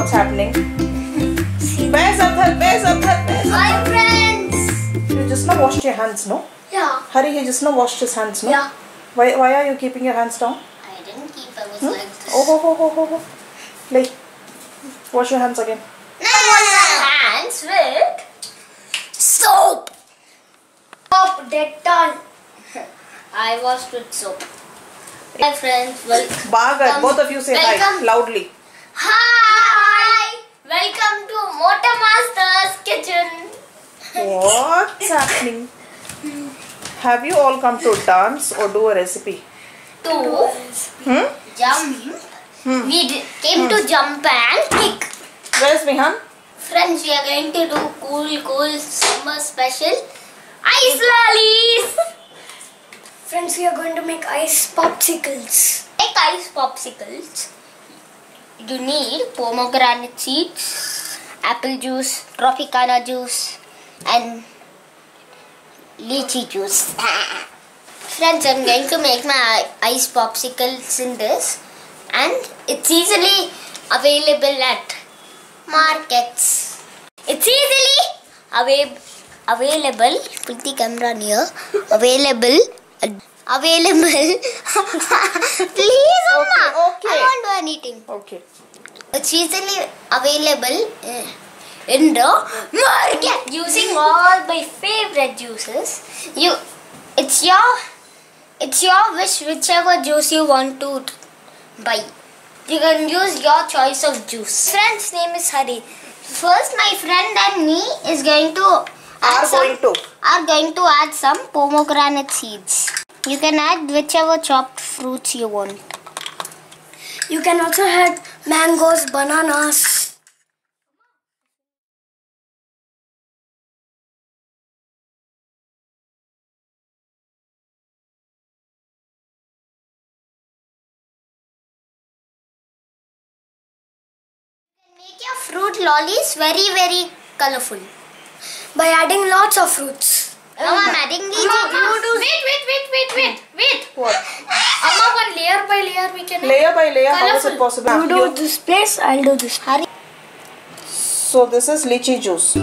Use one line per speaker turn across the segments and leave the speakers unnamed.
what's happening. Where's Adhar? Where's Adhar? Where's?
Hi friends.
You just now washed your hands, no?
Yeah.
Hari, he just now washed his hands, no?
Yeah.
Why, why are you keeping your hands down?
I didn't keep. I was
Hmm?
like this.
Oh, ho, ho, ho, ho, ho. Play. Wash your hands again.
I wash my hands with soap. Soap, Dettol. I washed with soap. Hi friends, welcome.
Bagar, both of you say hi loudly.
Hi. Welcome to Motor Master's kitchen.
What's happening? Have you all come to dance or do a recipe?
To
Hmm?
jump.
Hmm.
We d- came to jump and kick.
Where's Mihan?
Friends, we are going to do cool, cool summer special ice lollies.
Friends, we are going to make ice popsicles.
Make ice popsicles. You need pomegranate seeds, apple juice, tropicana juice, and lychee juice. Friends, I'm going to make my ice popsicles in this, and it's easily available at markets. It's easily available. Available. Put the camera near. Available. Available. Please, Amma.
okay.
I won't do anything.
Okay.
It's easily available uh, in the market using all my favorite juices. You, it's your, it's your wish whichever juice you want to buy. You can use your choice of juice. Friend's name is Hari. First, my friend and me is going to
Are
some,
going to.
are going to add some pomegranate seeds. You can add whichever chopped fruits you want.
You can also add mangoes, bananas.
Make your fruit lollies very very colorful.
By adding lots of fruits.
Mama, I'm adding the
Wait, wait, wait, wait, wait, wait.
What?
Amma, one layer by layer we can.
Layer by layer, how is it possible?
You do this place, I'll do this.
Hurry.
So this is lychee juice.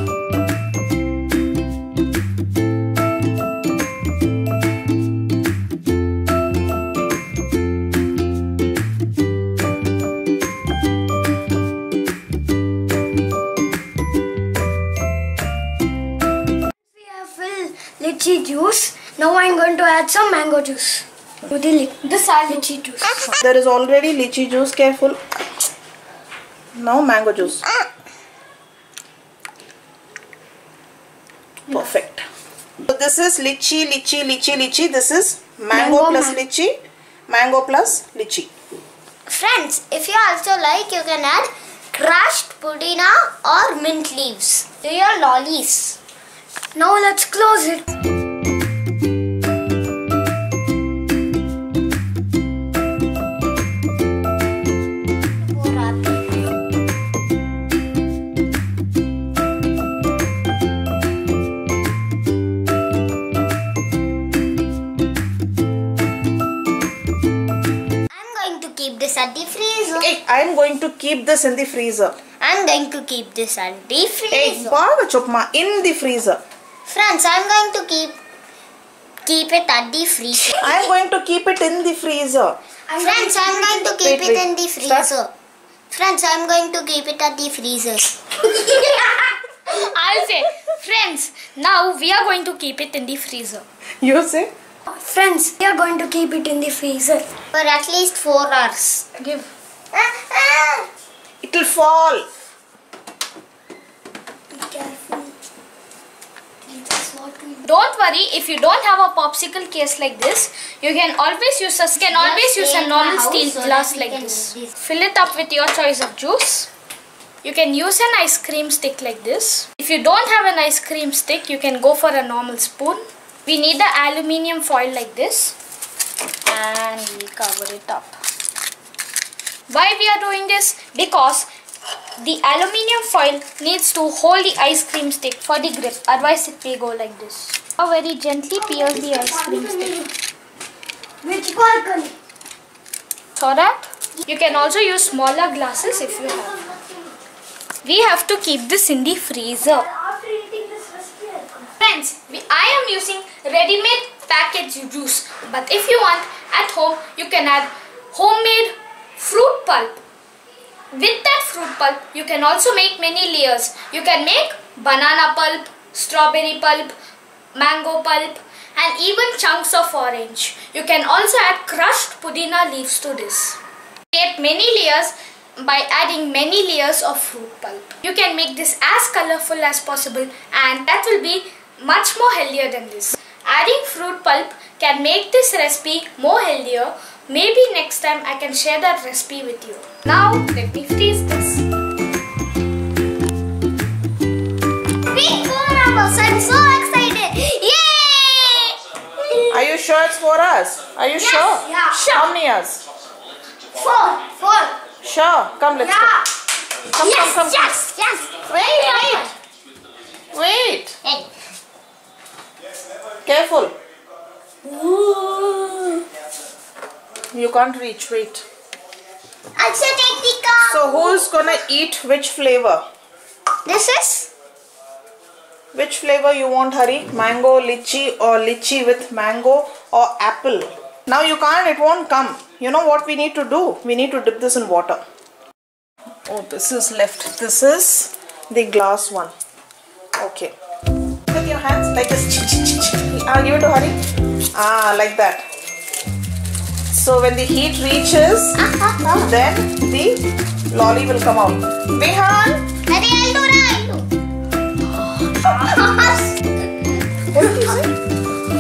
Juice. Now I'm going to add some mango juice. To the this are lychee juice.
There is already lychee juice, careful. Now mango juice. Perfect. So this is lychee, lychee, lychee, lychee. This is mango,
Mango,
plus
man-
lychee. Mango plus lychee.
Friends, if you also like, you can add crushed pudina or mint leaves to your lollies.
Now let's close it.
I am going to keep this in the freezer.
I'm going to keep this at the
Hey,
freezer.
baga chupma in the freezer.
Friends, I'm going to keep keep it at the freezer.
I am going to keep it in the freezer.
Friends, I'm going to keep
Wait,
it
wait.
in the
Start.
freezer. Friends, I'm going to keep it at the freezer.
I'll say, friends, now we are going to keep it in the freezer.
You say?
Friends, we are going to keep it in the freezer.
For at least four hours.
Give.
It will fall.
Be careful. That's what we
Don't worry, if you don't have a popsicle case like this, you can always use a can always use a normal steel
so
glass
we
like this.
this.
Fill it up with your choice of juice. You can use an ice cream stick like this. If you don't have an ice cream stick, you can go for a normal spoon. We need the aluminium foil like this and we cover it up. Why we are doing this? Because the aluminium foil needs to hold the ice cream stick for the grip otherwise it may go like this. Now very gently peel the ice cream stick
Which balcony?
so that you can also use smaller glasses if you have. we have to keep this in the freezer.
After eating this recipe, I'll come.
Friends, we, I am using ready-made packaged juice. But if you want at home, you can add homemade fruit pulp. With that fruit pulp, you can also make many layers. You can make banana pulp, strawberry pulp, mango pulp and even chunks of orange. You can also add crushed pudina leaves to this. Create many layers by adding many layers of fruit pulp. You can make this as colorful as possible and that will be much more healthier than this. Adding fruit pulp can make this recipe more healthier. Maybe next time I can share that recipe with you. Now let me freeze this.
Big four numbers. I'm so excited. Yay!
Are you sure it's for us? Are you sure?
yeah.
How many us?
Four. Four.
Sure. Come, let's
Yeah.
go. Come,
Yes,
come, come.
yes, yes.
Wait, wait. Wait.
Hey.
Careful. You can't reach. Wait.
Also take the cup.
So who's gonna eat which flavor?
This is
Which flavor you want, Hari? Mango, lychee, or lychee with mango, or apple? Now you can't, it won't come. You know what we need to do? We need to dip this in water. Oh, this is left. This is the glass one. Okay. With your hands like this. Ah, give it to Hari. Ah, like that. So when the heat reaches, uh-huh. then the lolly will come out. Bihan,
Hurry, I'll do it. I'll do.
what did you say?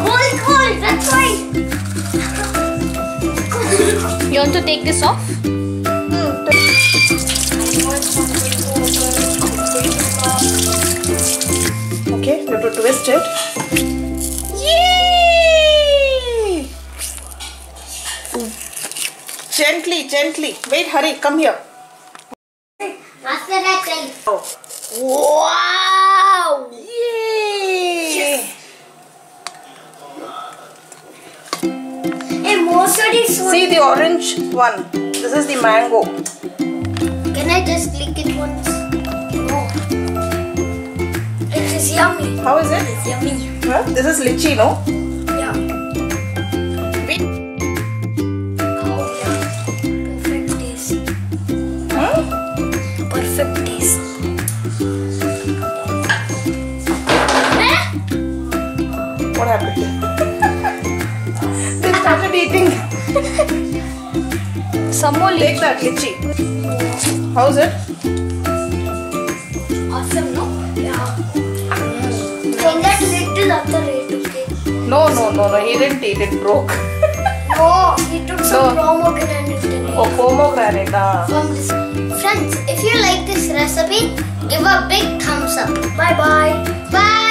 Cold, cold. That's why.
You want to take this off? Hmm.
Okay, you have to twist it. Gently, gently. Wait, hurry, come here.
I'll.
Oh.
Wow.
Yay!
Hey, most of these.
See the orange one. This is the mango.
Can I just lick it once?
No. It is yummy.
How is it?
It's yummy.
Huh? This is lychee, no?
50s.
What happened? they started eating.
Some more
Take that litchi. How's it?
Awesome, no? Yeah. Then that little after he took.
No, no, no, no. He didn't eat it. Broke.
no, he took so, some
raw
pomegranate.
Friends, if you like this recipe, give a big thumbs up.
Bye bye.
Bye bye.